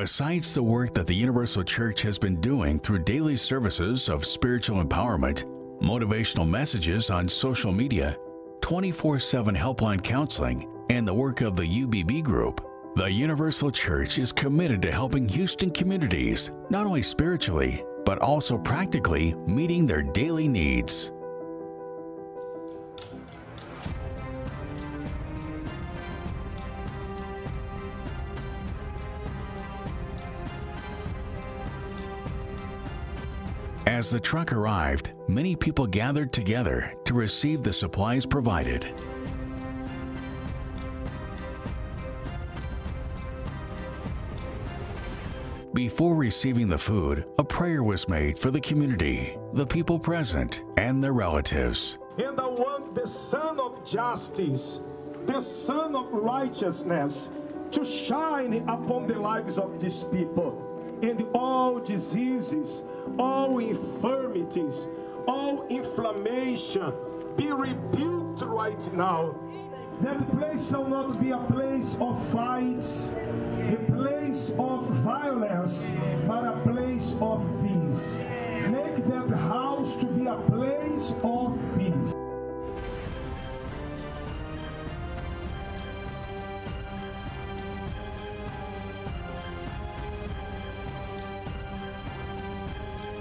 Besides the work that the Universal Church has been doing through daily services of spiritual empowerment, motivational messages on social media, 24 7 helpline counseling, and the work of the UBB Group, the Universal Church is committed to helping Houston communities, not only spiritually, but also practically meeting their daily needs. As the truck arrived, many people gathered together to receive the supplies provided. Before receiving the food, a prayer was made for the community, the people present, and their relatives. And I want the Sun of Justice, the Sun of Righteousness, to shine upon the lives of these people. And all diseases, all infirmities, all inflammation be rebuked right now. That place shall not be a place of fights,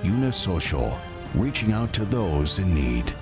Unisocial, reaching out to those in need.